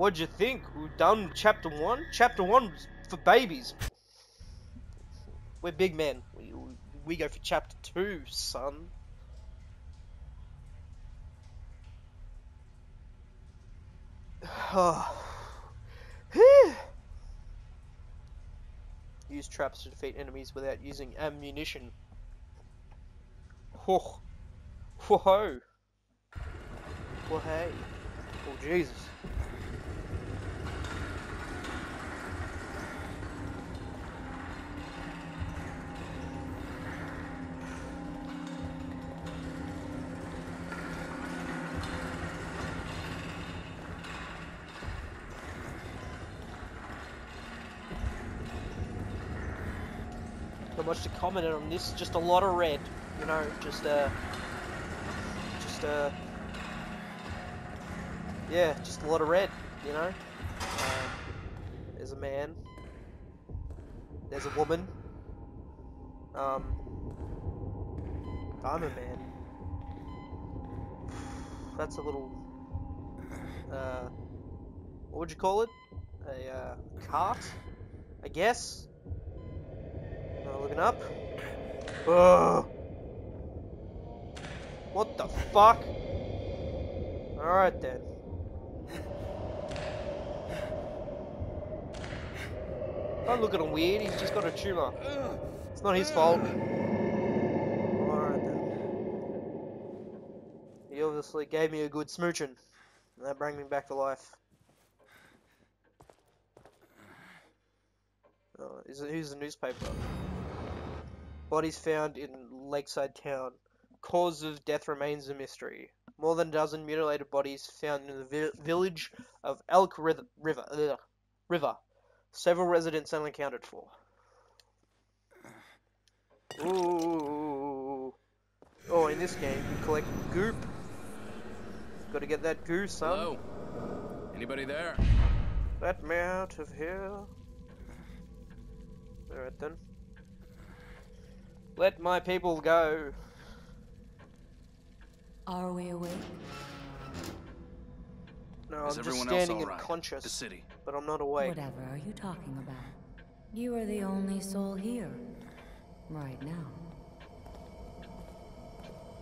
What'd you think? We've done chapter one? Chapter one for babies. We're big men. We, we go for chapter two, son. Use traps to defeat enemies without using ammunition. Whoa. Whoa. Well, hey. Oh, Jesus. Much to comment on this, just a lot of red, you know, just uh, just uh, yeah, just a lot of red, you know. Um, there's a man, there's a woman. Um, I'm a man. That's a little, uh, what would you call it? A uh, cart, I guess. Uh, looking up. Ugh. What the fuck? Alright then. Don't look at him weird, he's just got a tumour. It's not his fault. Alright then. He obviously gave me a good smooching. And that brought me back to life. Oh, is it, who's the newspaper? Bodies found in Lakeside Town. Cause of death remains a mystery. More than a dozen mutilated bodies found in the vi village of Elk River. River, River. Several residents unaccounted for. Ooh. Oh, in this game, you collect goop. Gotta get that goo, son. Hello? Anybody there? Let me out of here. Alright then. Let my people go. Are we awake? No, Is I'm just everyone else standing all right? unconscious, The city. but I'm not awake. Whatever are you talking about? You are the only soul here. Right now.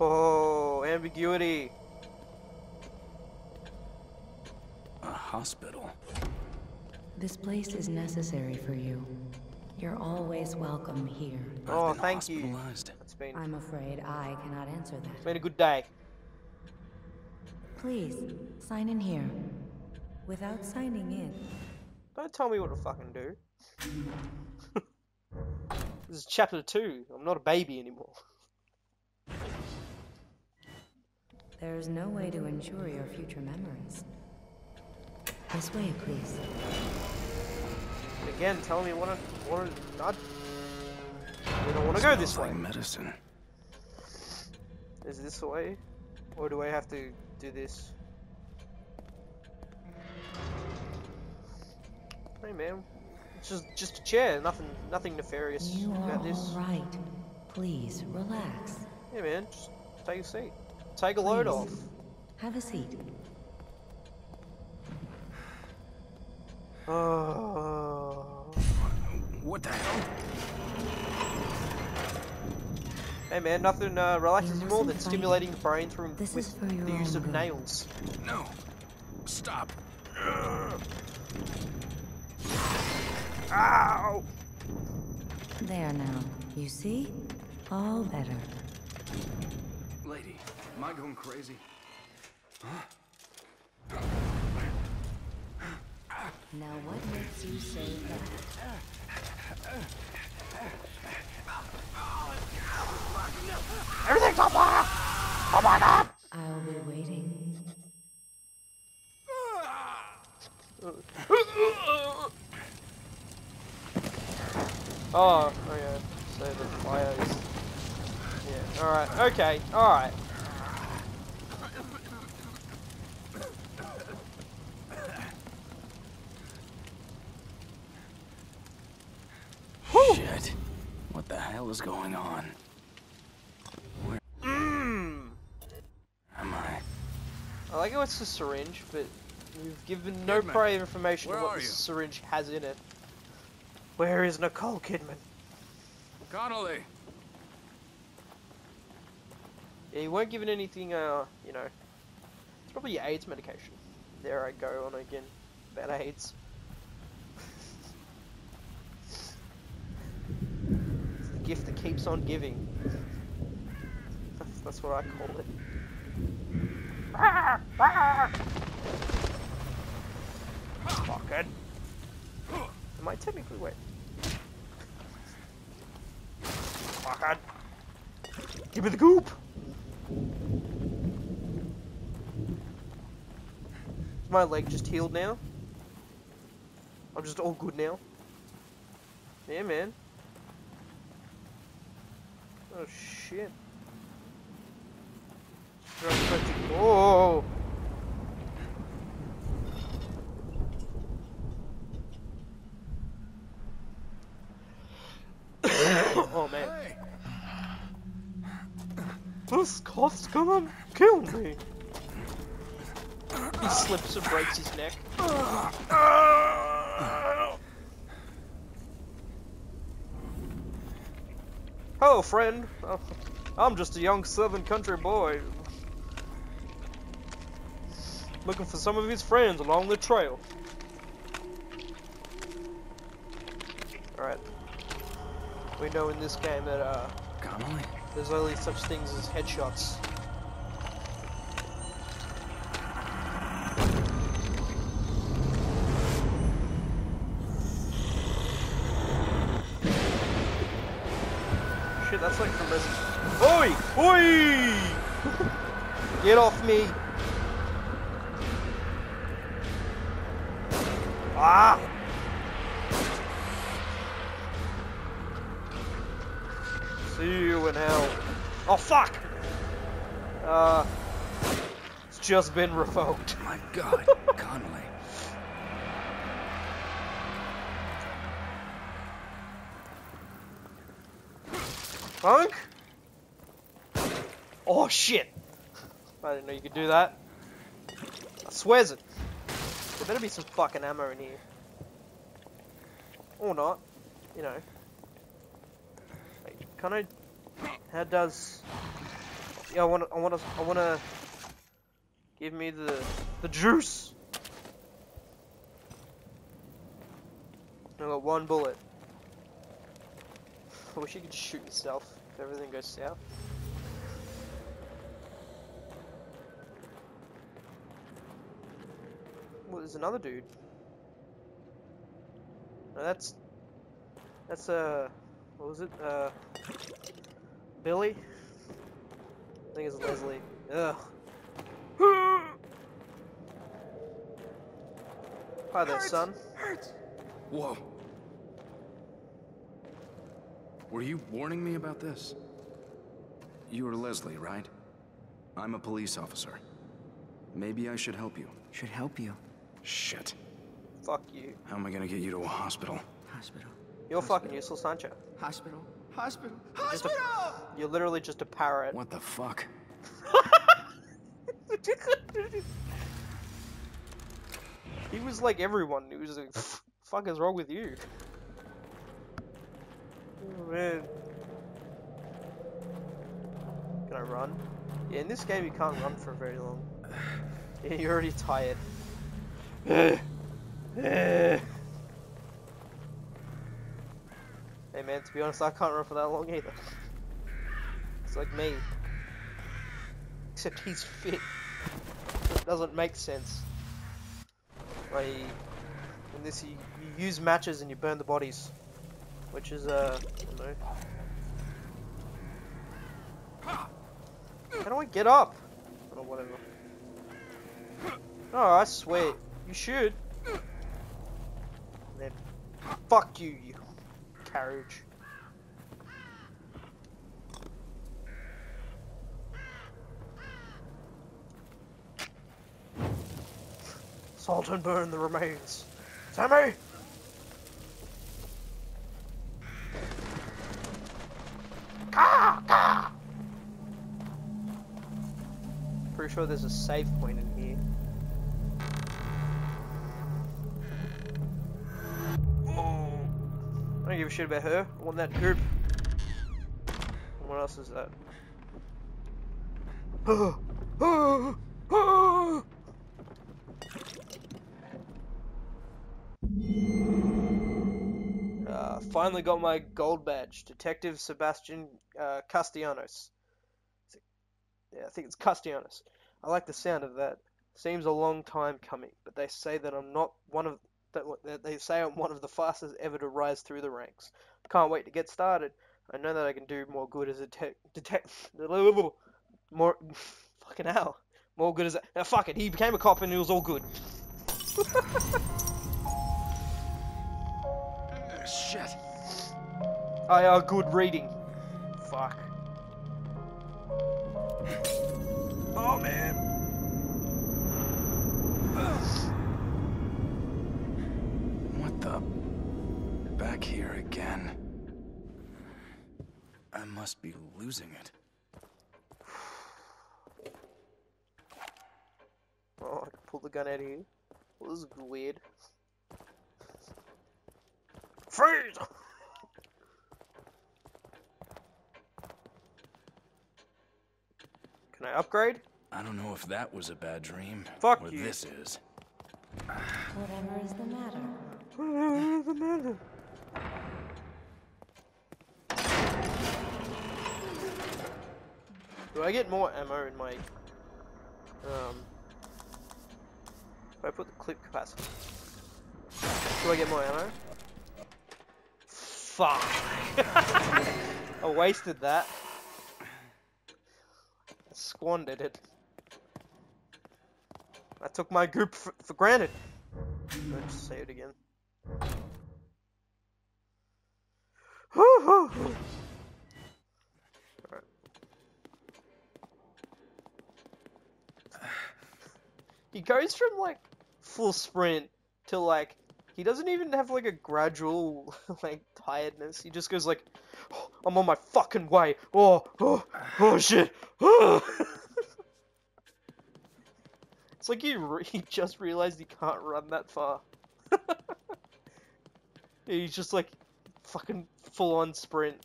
Oh, ambiguity. A hospital. This place is necessary for you. You're always welcome here. Oh, I've thank you. been, I'm afraid I cannot answer it's that. been a good day. Please, sign in here. Without signing in, Don't tell me what to fucking do. this is chapter two. I'm not a baby anymore. there's no way to ensure your future memories. This way, please. Again, tell me what I want to. Not. We don't want to go this way. like medicine. Is this the way, or do I have to do this? Hey man, it's just just a chair. Nothing nothing nefarious You are about this. all right. Please, relax. Yeah man, just take a seat. Take a load off. Have a seat. Oh. What the hell? Hey man, nothing uh, relaxes You you more than stimulating the brain through This with is for your the use of good. nails. No. Stop. Ow! There now. You see? All better. Lady, am I going crazy? Now what makes you say that? Everything's on fire! Come on up! I'll be waiting. Oh, okay. So the fire is. Yeah, alright, okay, alright. Shit. What the hell is going on? Where Mmm! Am I? I like how it's a syringe, but You've given no Kidman, prior information where on what are this syringe has in it. Where is Nicole Kidman? Connelly! Yeah, you weren't given anything, uh, you know. It's probably your AIDS medication. There I go on again. About AIDS. it's the gift that keeps on giving. That's, what I call it. Fucking. Am I technically wet? Fucking. Give me the goop! Is my leg just healed now? I'm just all good now? Yeah, man. Oh, shit. Oh! oh, man. Hey! This cough's gonna kill me. He slips and breaks his neck. Ah. Hello, friend. Uh, I'm just a young southern country boy. Looking for some of his friends along the trail. Alright. We know in this game that, uh, Connelly? there's only such things as headshots. Shit, that's like from Resident Oi! Oi! Get off me! Ah! See you in hell. Oh fuck! Uh, it's just been revoked. My god, Connelly. Punk? Oh shit! I didn't know you could do that. I swears it. There better be some fucking ammo in here. Or not. You know. Wait, can I... How does... Yeah, I wanna... I wanna... I wanna... Give me the... The juice! I got one bullet. I wish you could shoot yourself if everything goes south. Well, there's another dude. No, that's that's uh, what was it? Uh, Billy. I think it's Leslie. Ugh. Hi there, son. Whoa. Were you warning me about this? You are Leslie, right? I'm a police officer. Maybe I should help you. Should help you. Shit. Fuck you. How am I gonna get you to a hospital? Hospital. You're fucking useless, aren't you? Hospital. Hospital. Just a- Hospital! You're literally just a parrot. What the fuck? he was like everyone. He was like, "Fuck is wrong with you?" Oh man. Can I run? Yeah, in this game you can't run for very long. Yeah, you're already tired. hey man, to be honest, I can't run for that long either. It's like me. Except he's fit. It doesn't make sense. Like, in this you, you use matches and you burn the bodies. Which is, uh. How do I get up? Or whatever. Oh, I swear. You should. Then, fuck you, you carriage. Salt and burn the remains. Sammy! sure there's a save point in here. Oh, I don't give a shit about her. I want that group. What else is that? Oh, oh, oh. Uh, finally got my gold badge, Detective Sebastian uh, Castellanos. Yeah, I think it's Castellanos. I like the sound of that. Seems a long time coming, but they say that I'm not one of that. They say I'm one of the fastest ever to rise through the ranks. Can't wait to get started. I know that I can do more good as a tech detect more fucking hell more good as a now fuck it. He became a cop and it was all good. Uh, shit. I are good reading. Fuck. Oh man. What the? Back here again. I must be losing it. Oh, I can pull the gun out of here. Well, this is weird. Freeze! Can I upgrade? I don't know if that was a bad dream. Fuck or you. this is. Whatever is the matter? What's the matter? Do I get more ammo in my um if I put the clip capacity? Do I get more ammo? Fuck. I wasted that. Squandered it. I took my group for, for granted. Let's say it again. He goes from like full sprint to like he doesn't even have like a gradual like tiredness. He just goes like, "Oh, I'm on my fucking way. Oh, oh, oh shit. It's like he he just realized he can't run that far. He's just like fucking full on sprint,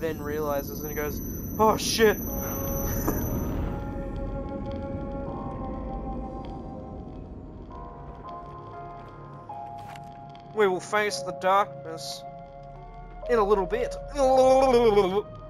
then realizes and he goes, oh shit. We will face the darkness in a little bit.